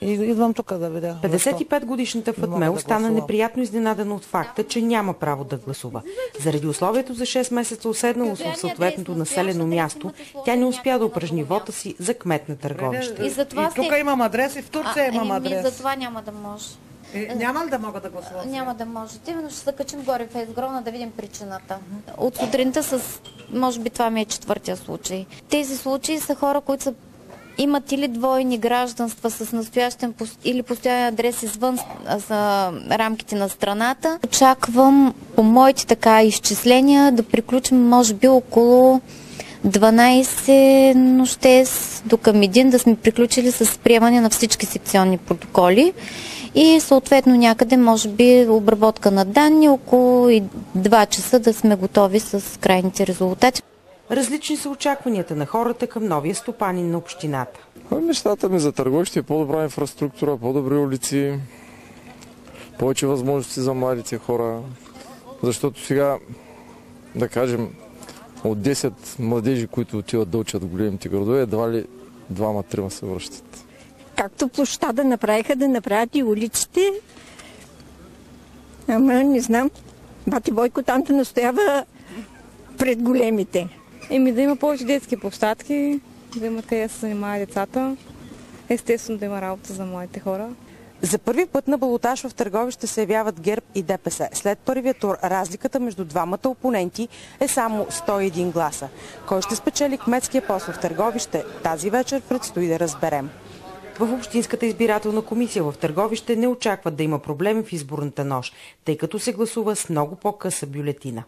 И идвам тук да видя. 55-годишната Не мога Фатме да остана неприятно изненадана от факта, че няма право да гласува. Заради условието за 6 месеца уседналост в съответното населено място, тя не успя да упражни вота си за кмет на Търговище. И затова и тук сте- имам адрес, и в Турция имам ами, адрес. за това няма да може. И няма ли да мога да гласувам? Няма да можете, но ще се качим горе в Езгровна да видим причината. От сутринта с, може би това ми е четвъртия случай. Тези случаи са хора, които са имат или двойни гражданства с настоящен или постоянен адрес извън за рамките на страната. Очаквам по моите така изчисления да приключим може би около 12 нощес до към един да сме приключили с приемане на всички секционни протоколи и съответно някъде може би обработка на данни около и 2 часа да сме готови с крайните резултати. Различни са очакванията на хората към новия стопанин на общината. Мечтата ми за търговище е по-добра инфраструктура, по-добри улици, повече възможности за младите хора. Защото сега, да кажем, от 10 младежи, които отиват да учат в големите градове, едва ли двама-трима се връщат. Както площада направиха да направят и улиците. Ама не знам. Бати Бойко танта настоява пред големите. Еми да има повече детски площадки, да имат къде да се занимават децата. Естествено да има работа за младите хора. За първи път на балотаж в Търговище се явяват ГЕРБ и ДПС. След първия тур разликата между двамата опоненти е само 101 гласа. Кой ще спечели кметския пост в Търговище, тази вечер предстои да разберем. В Общинската избирателна комисия в Търговище не очакват да има проблеми в изборната нощ, тъй като се гласува с много по-къса бюлетина.